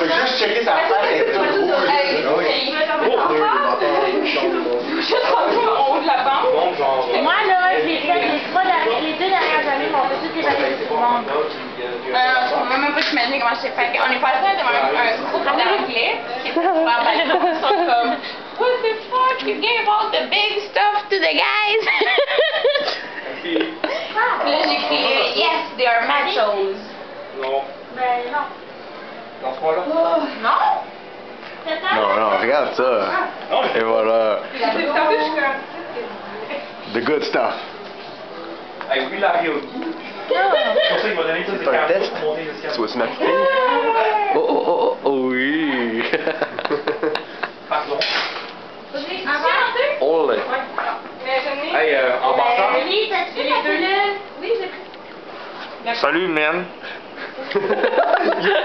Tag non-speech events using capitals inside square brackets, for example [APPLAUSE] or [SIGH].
fais juste checker sa face. Bon, genre. Moi, là, j'ai fait les, trois les deux dernières années, on fait toutes les balises de tout le monde. Euh, je peux même pas t'imaginer comment je. On est passé devant un, groupe d'anglais. Ils sont comme, What the fuck? You gave all the big stuff to the guys? Là, j'ai crié, Yes, they are machos. Non. Ben, non. Oh, non? Non, non, regarde ça. Et voilà. The good stuff. Hey, oui, la. C'est pour ça qu'il m'a donné toutes C'est les un cartes test. pour monter jusqu'à. Tu? Oh, oh, oh, oh, oh, oui. [LAUGHS] Pardon. Olé. Hey, euh, en oui. Salut, man. [LAUGHS] [LAUGHS]